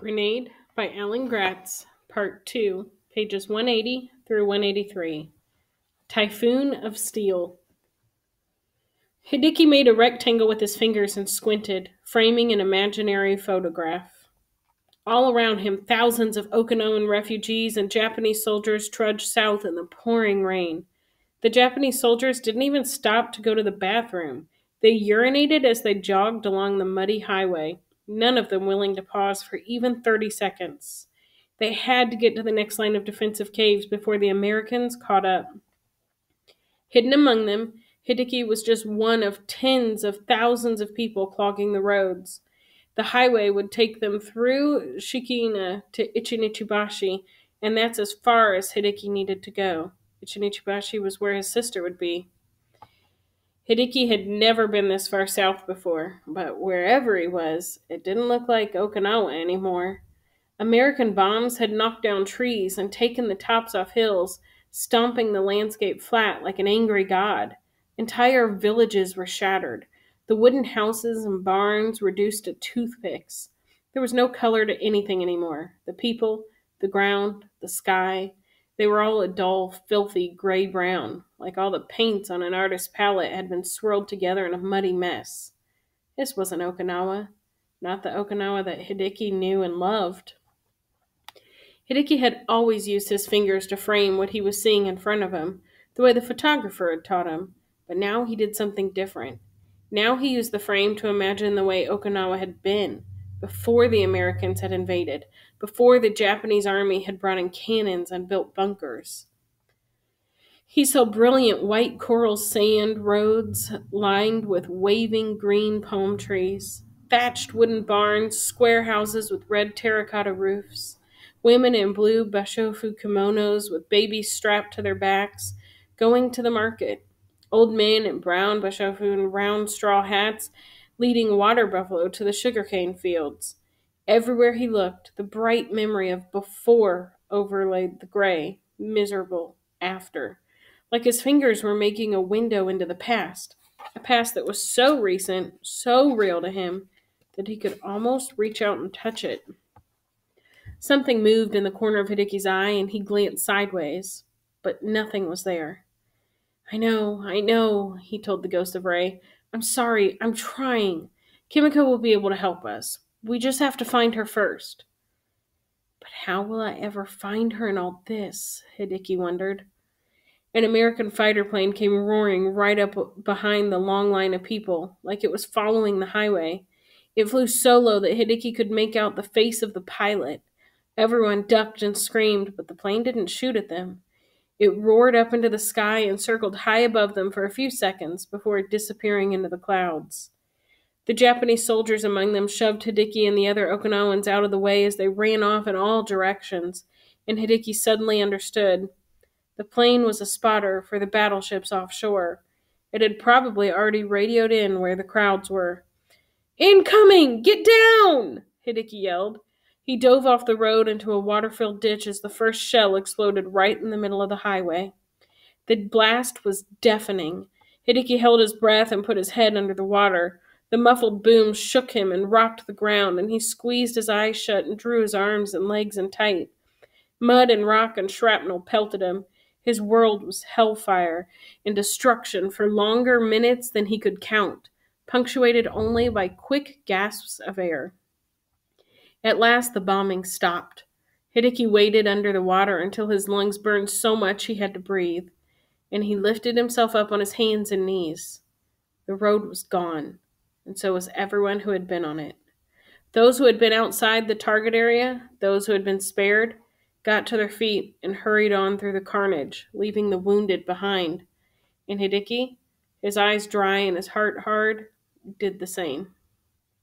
Grenade by Alan Gratz, Part 2, pages 180 through 183. Typhoon of Steel. Hideki made a rectangle with his fingers and squinted, framing an imaginary photograph. All around him, thousands of Okinawan refugees and Japanese soldiers trudged south in the pouring rain. The Japanese soldiers didn't even stop to go to the bathroom. They urinated as they jogged along the muddy highway none of them willing to pause for even 30 seconds. They had to get to the next line of defensive caves before the Americans caught up. Hidden among them, Hideki was just one of tens of thousands of people clogging the roads. The highway would take them through Shikina to Ichinichibashi, and that's as far as Hideki needed to go. Ichinichibashi was where his sister would be. Hideki had never been this far south before, but wherever he was, it didn't look like Okinawa anymore. American bombs had knocked down trees and taken the tops off hills, stomping the landscape flat like an angry god. Entire villages were shattered, the wooden houses and barns reduced to toothpicks. There was no color to anything anymore the people, the ground, the sky. They were all a dull, filthy gray brown, like all the paints on an artist's palette had been swirled together in a muddy mess. This wasn't Okinawa, not the Okinawa that Hideki knew and loved. Hideki had always used his fingers to frame what he was seeing in front of him, the way the photographer had taught him, but now he did something different. Now he used the frame to imagine the way Okinawa had been, before the Americans had invaded, before the Japanese army had brought in cannons and built bunkers. He saw brilliant white coral sand roads lined with waving green palm trees, thatched wooden barns, square houses with red terracotta roofs, women in blue bashofu kimonos with babies strapped to their backs, going to the market, old men in brown bashofu and round straw hats leading water buffalo to the sugarcane fields. Everywhere he looked, the bright memory of before overlaid the gray, miserable after, like his fingers were making a window into the past, a past that was so recent, so real to him, that he could almost reach out and touch it. Something moved in the corner of Hideki's eye, and he glanced sideways, but nothing was there. I know, I know, he told the ghost of Ray. I'm sorry, I'm trying. Kimiko will be able to help us. We just have to find her first. But how will I ever find her in all this? Hideki wondered. An American fighter plane came roaring right up behind the long line of people, like it was following the highway. It flew so low that Hideki could make out the face of the pilot. Everyone ducked and screamed, but the plane didn't shoot at them. It roared up into the sky and circled high above them for a few seconds before disappearing into the clouds. The Japanese soldiers among them shoved Hideki and the other Okinawans out of the way as they ran off in all directions, and Hideki suddenly understood. The plane was a spotter for the battleships offshore. It had probably already radioed in where the crowds were. Incoming! Get down! Hideki yelled. He dove off the road into a water filled ditch as the first shell exploded right in the middle of the highway. The blast was deafening. Hideki held his breath and put his head under the water. The muffled boom shook him and rocked the ground, and he squeezed his eyes shut and drew his arms and legs in tight. Mud and rock and shrapnel pelted him. His world was hellfire and destruction for longer minutes than he could count, punctuated only by quick gasps of air. At last the bombing stopped. Hideki waited under the water until his lungs burned so much he had to breathe, and he lifted himself up on his hands and knees. The road was gone, and so was everyone who had been on it. Those who had been outside the target area, those who had been spared, got to their feet and hurried on through the carnage, leaving the wounded behind. And Hideki, his eyes dry and his heart hard, did the same.